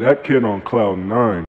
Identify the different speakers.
Speaker 1: That kid on cloud nine.